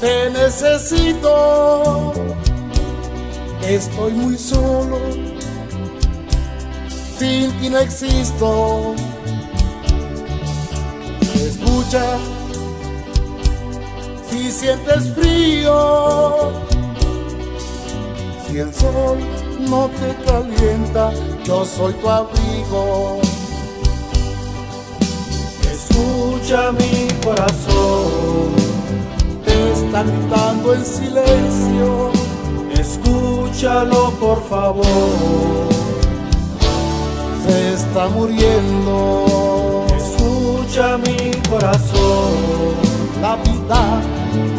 Te necesito. Estoy muy solo, sin ti no existo. Escucha, si sientes frío, si el sol no te calienta, yo soy tu abrigo. Escucha mi corazón, te está gritando en silencio. Escúchalo por favor, se está muriendo. Escucha mi corazón, la vida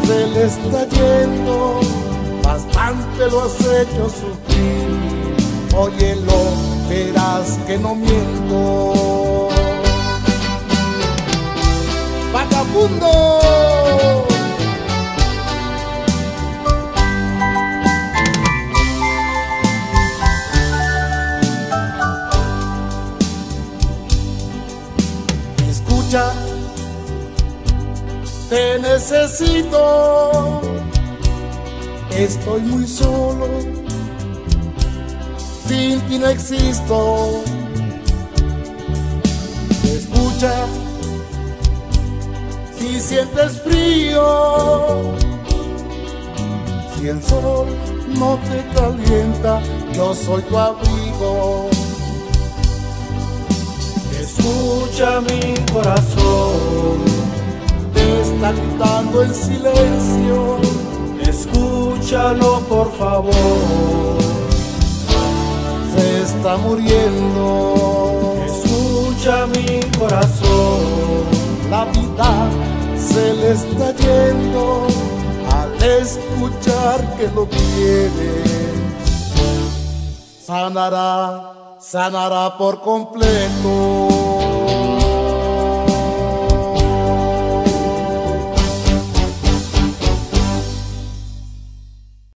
se le está yendo, bastante lo has hecho sufrir. Óyelo, verás que no miento. Te necesito. Estoy muy solo, sin ti no existo. Escucha, si sientes frío, si el sol no te calienta, yo soy tu abrigo. Escucha mi corazón, te está gritando en silencio. Escúchalo por favor, se está muriendo. Escucha mi corazón, la vida se le está yendo al escuchar que lo quieres. Sanará, sanará por completo.